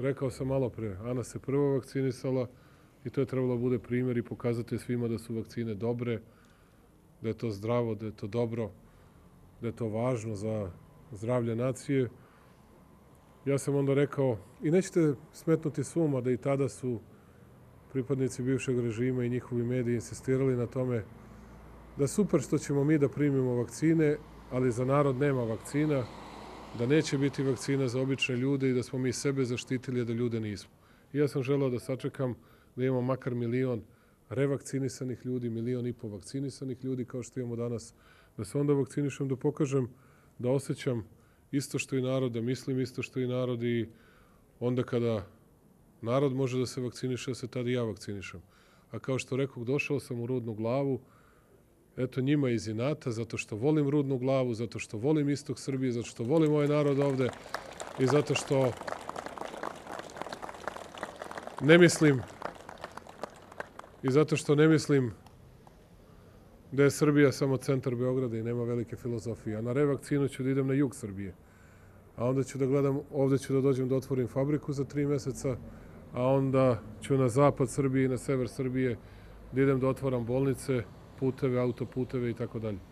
Rekao sam malo pre, Ana se prvo vakcinisala i to je trebalo da bude primjer i pokazati svima da su vakcine dobre, da je to zdravo, da je to dobro, da je to važno za zdravlje nacije. Ja sam onda rekao, i nećete smetnuti suma da i tada su pripadnici bivšeg režima i njihovi mediji insistirali na tome da super što ćemo mi da primimo vakcine, ali za narod nema vakcina, da neće biti vakcina za obične ljude i da smo mi sebe zaštitili, a da ljude nismo. Ja sam želeo da sačekam da imamo makar milion revakcinisanih ljudi, milion i po vakcinisanih ljudi, kao što imamo danas, da se onda vakcinišem, da pokažem da osjećam isto što i narod, da mislim isto što i narod i onda kada narod može da se vakciniše, da se tada i ja vakcinišem. A kao što rekao, došao sam u rudnu glavu, eto njima iz inata, zato što volim rudnu glavu, zato što volim istok Srbije, zato što volim ovaj narod ovde i zato što ne mislim i zato što ne mislim da je Srbija samo centar Beograda i nema velike filozofije. A na revakcinu ću da idem na jug Srbije. A onda ću da gledam, ovde ću da dođem da otvorim fabriku za tri meseca, a onda ću na zapad Srbije i na sever Srbije da idem da otvaram bolnice, puteve, autoputeve i tako dalje.